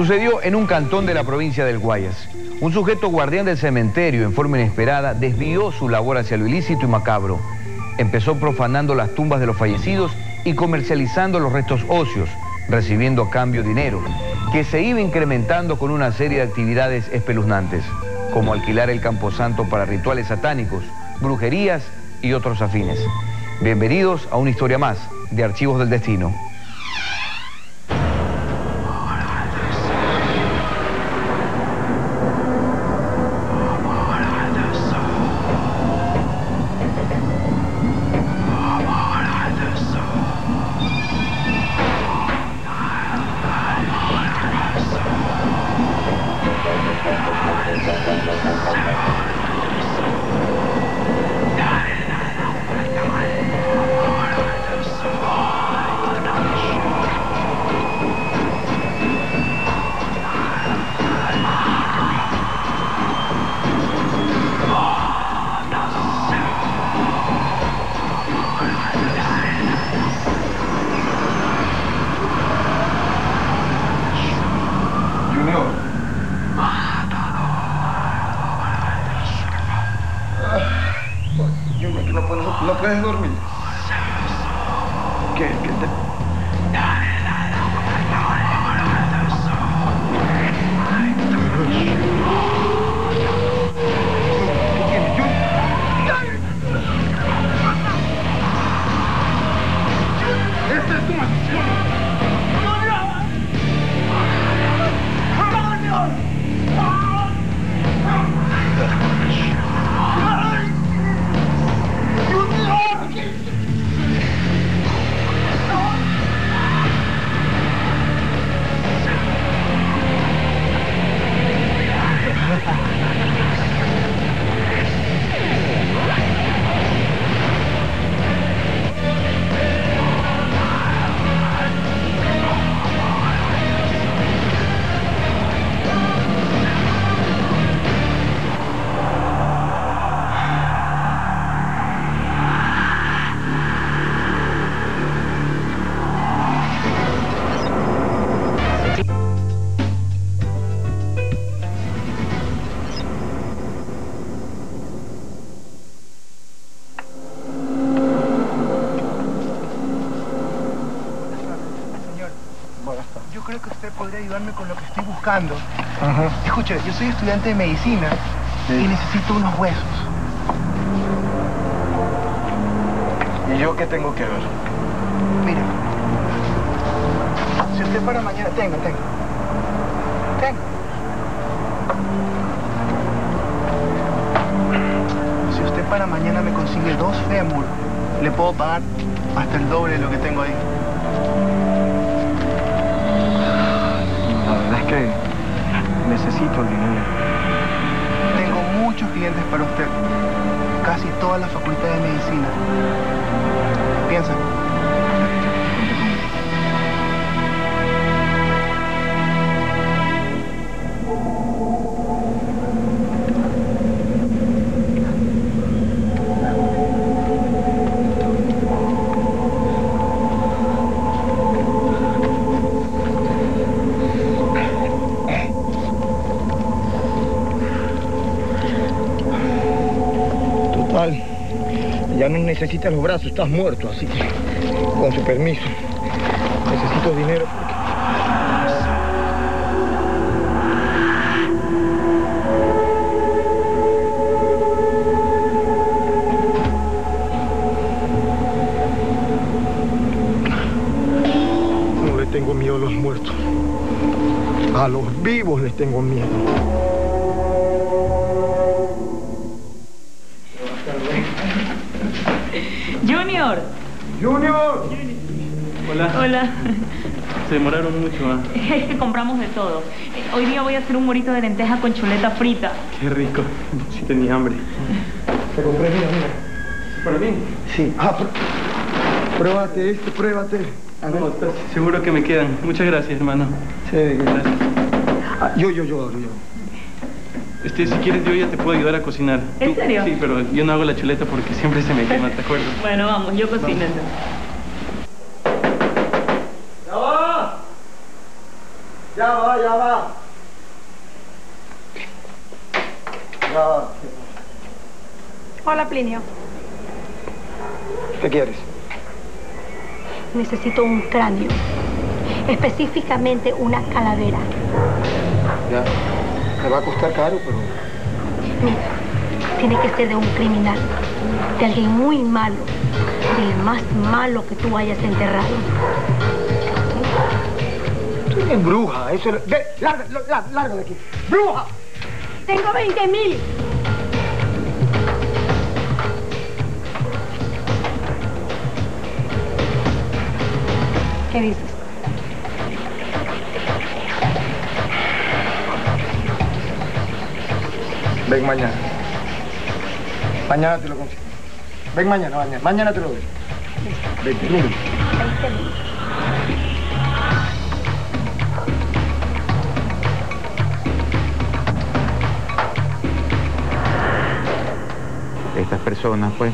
Sucedió en un cantón de la provincia del Guayas. Un sujeto guardián del cementerio en forma inesperada desvió su labor hacia lo ilícito y macabro. Empezó profanando las tumbas de los fallecidos y comercializando los restos óseos, recibiendo a cambio dinero, que se iba incrementando con una serie de actividades espeluznantes, como alquilar el camposanto para rituales satánicos, brujerías y otros afines. Bienvenidos a una historia más de Archivos del Destino. dejes dormir. ¿Qué? ¿Qué te...? Dale. Escuche, yo soy estudiante de medicina y necesito unos huesos. ¿Y yo qué tengo que ver? Mira, si usted para mañana... Tenga, tenga. Tenga. Si usted para mañana me consigue dos fémur, le puedo pagar hasta el doble de lo que tengo ahí. Necesito el dinero. Tengo muchos clientes para usted. Casi toda la facultad de medicina. Piensa. Necesitas los brazos, estás muerto, así que, con su permiso, necesito dinero porque... No le tengo miedo a los muertos. A los vivos les tengo miedo. Junior. Hola. Hola. Se demoraron mucho, ¿ah? Es que compramos de todo. Hoy día voy a hacer un morito de lenteja con chuleta frita. Qué rico. Sí tenía hambre. Te compré, mira, mira. ¿Para mí? Sí. Ah, pruébate este, pruébate. No, ¿estás seguro que me quedan? Muchas gracias, hermano. Sí, gracias. Ah, yo, yo, yo, yo. Este, si quieres yo ya te puedo ayudar a cocinar. ¿En serio? Sí, pero yo no hago la chuleta porque siempre se me quema, ¿te acuerdas? bueno, vamos, yo cocino. ¡Ya va! Ya va, ya va. Ya va. Hola, Plinio. ¿Qué quieres? Necesito un cráneo. Específicamente una calavera. Ya. Me va a costar caro, pero... Mira, tiene que ser de un criminal. De alguien muy malo. Del más malo que tú hayas enterrado. Tú eres bruja, eso es... Ve, larga, larga, larga de aquí. ¡Bruja! Tengo 20 mil. ¿Qué dices? Ven mañana. Mañana te lo consigo. Ven mañana, mañana. Mañana te lo doy. 20 mil. 20 mil. Estas personas, pues,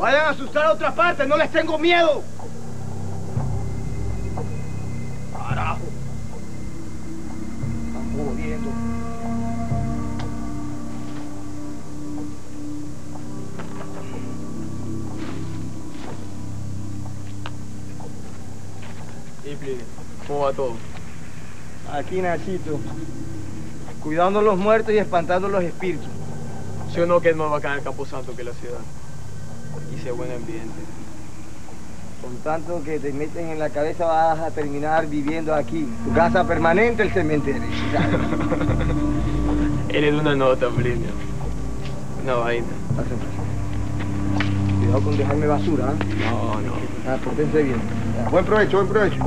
Vayan a asustar a otra parte, no les tengo miedo. Carajo. Están jodiendo. ¿cómo va todo? Aquí, Nachito. Cuidando a los muertos y espantando a los espíritus. ¿Sí o no que es más bacán el Camposanto que la ciudad? Buen ambiente. Con tanto que te meten en la cabeza vas a terminar viviendo aquí. Tu casa permanente, el cementerio. Eres una nota, Plinio. Una vaina. Cuidado con dejarme basura, ¿ah? No, no. Ah, bien. Ya, Buen provecho, buen provecho.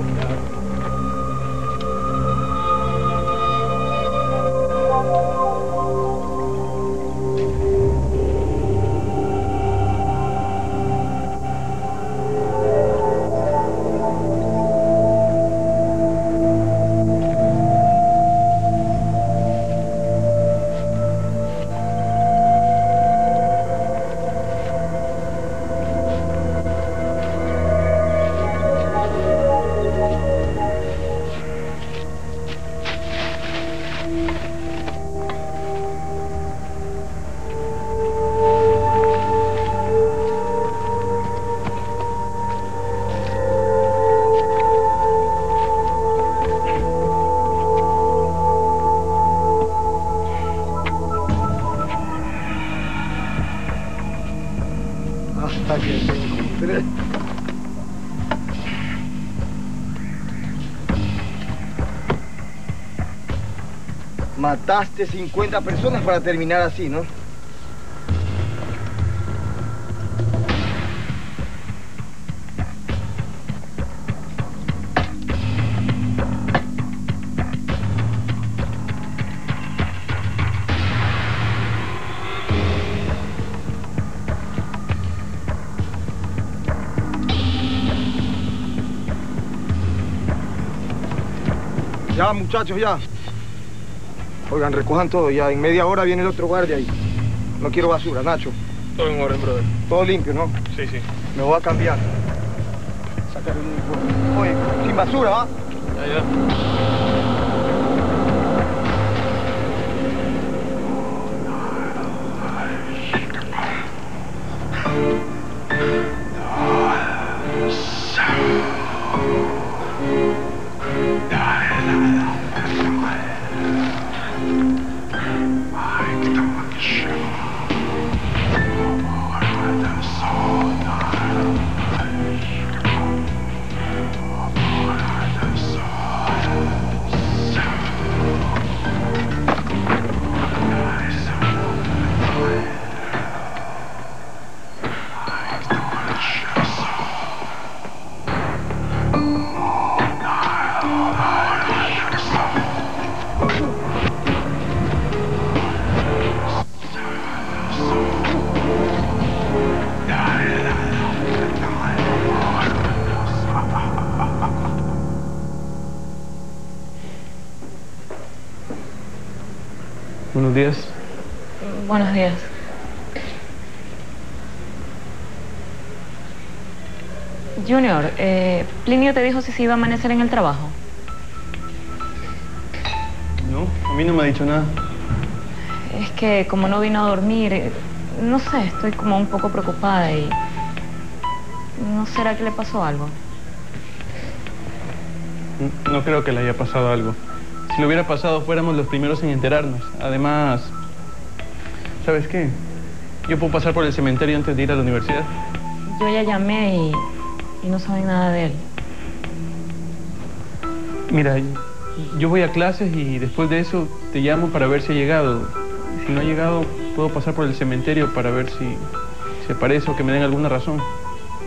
Mataste 50 personas para terminar así, ¿no? Ya, muchachos, ya. Oigan, recojan todo ya. En media hora viene el otro guardia ahí. No quiero basura, Nacho. Todo en orden, brother. Todo limpio, ¿no? Sí, sí. Me voy a cambiar. Sacar el uniforme. Oye, sin basura, ¿va? Ya, ya. Plinio te dijo si se iba a amanecer en el trabajo. No, a mí no me ha dicho nada. Es que como no vino a dormir, eh, no sé, estoy como un poco preocupada y... ¿No será que le pasó algo? No creo que le haya pasado algo. Si le hubiera pasado, fuéramos los primeros en enterarnos. Además, ¿sabes qué? Yo puedo pasar por el cementerio antes de ir a la universidad. Yo ya llamé y, y no saben nada de él. Mira, yo voy a clases y después de eso te llamo para ver si ha llegado. Si no ha llegado, puedo pasar por el cementerio para ver si se parece o que me den alguna razón.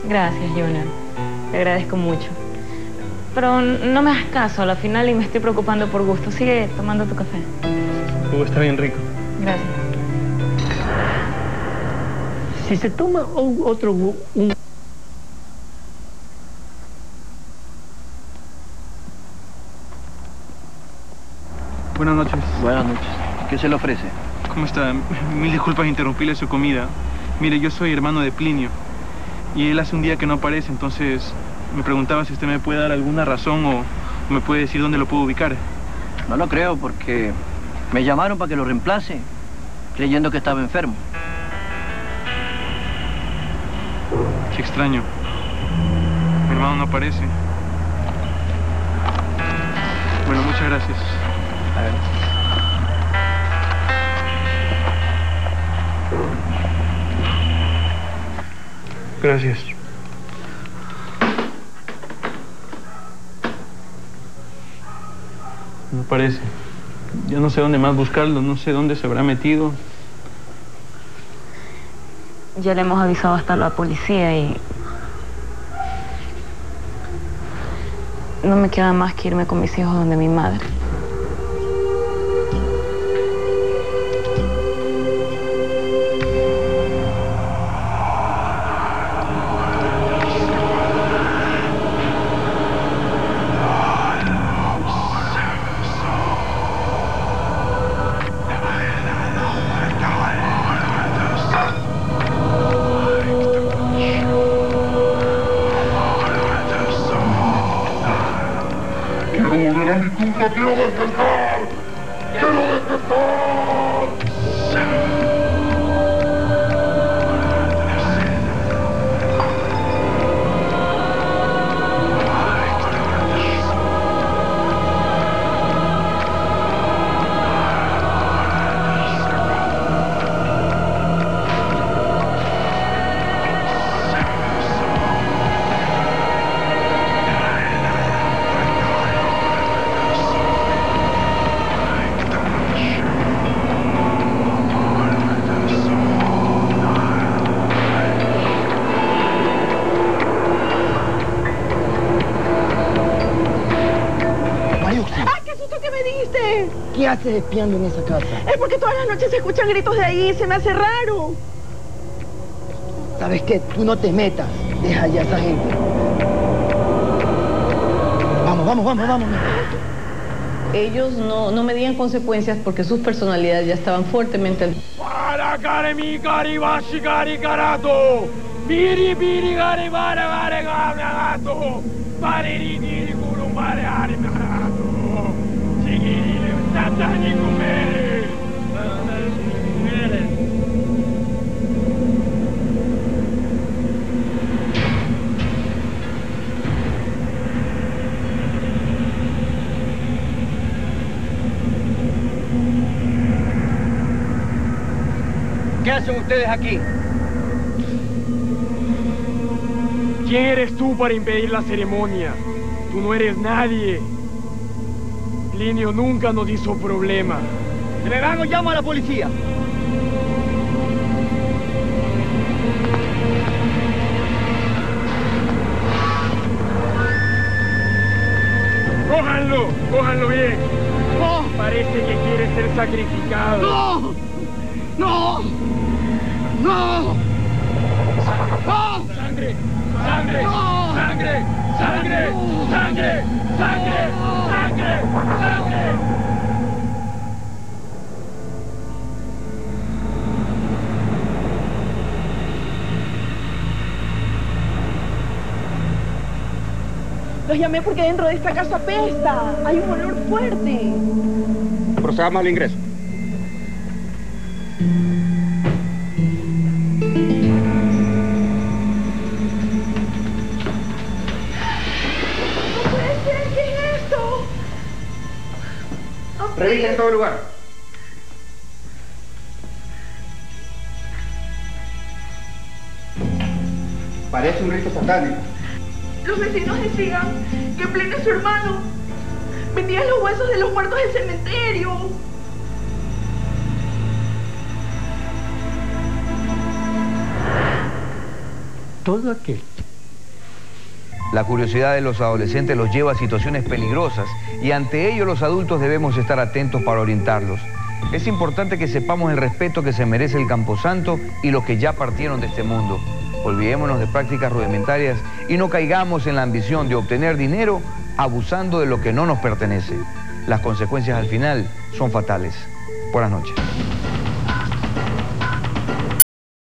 Gracias, Junior. Te agradezco mucho. Pero no me hagas caso a la final y me estoy preocupando por gusto. Sigue tomando tu café. Todo está bien rico. Gracias. Si se toma un- otro un Buenas noches. Buenas noches. ¿Qué se le ofrece? ¿Cómo está? Mil disculpas interrumpirle su comida. Mire, yo soy hermano de Plinio. Y él hace un día que no aparece, entonces me preguntaba si usted me puede dar alguna razón o me puede decir dónde lo puedo ubicar. No lo creo porque me llamaron para que lo reemplace, creyendo que estaba enfermo. Qué extraño. Mi hermano no aparece. Bueno, muchas gracias. Gracias. No parece. Ya no sé dónde más buscarlo, no sé dónde se habrá metido. Ya le hemos avisado hasta la policía y... No me queda más que irme con mis hijos donde mi madre. Haces espiando en esa casa? Es porque todas las noches se escuchan gritos de ahí y se me hace raro. ¿Sabes qué? Tú no te metas. Deja ya a esa gente. Vamos, vamos, vamos, vamos. Ellos no, no medían consecuencias porque sus personalidades ya estaban fuertemente Para kare mi kari karato. Biri biri gare gare gare gato. Kumere. ¿Qué hacen ustedes aquí? ¿Quién eres tú para impedir la ceremonia? Tú no eres nadie. Plinio nunca nos hizo problema. Si me van o llamo a la policía. ¡Cójanlo! ¡Cójanlo bien! Parece que quiere ser sacrificado. ¡No! ¡No! ¡No! ¡No! ¡Sangre! ¡Sangre! ¡Sangre! ¡Sangre! ¡Sangre! ¡Sangre! ¡Sangre! ¡Sangre! ¡Sangre! Los llamé porque dentro de esta casa pesta. Hay un olor fuerte. Procedamos al ingreso. Revisen todo lugar. Parece un rito satánico. Los vecinos decían que Plinio es su hermano. Vendía los huesos de los muertos del cementerio. Todo aquel La curiosidad de los adolescentes los lleva a situaciones peligrosas y ante ello los adultos debemos estar atentos para orientarlos. Es importante que sepamos el respeto que se merece el Camposanto y los que ya partieron de este mundo. Olvidémonos de prácticas rudimentarias y no caigamos en la ambición de obtener dinero abusando de lo que no nos pertenece. Las consecuencias al final son fatales. Buenas noches.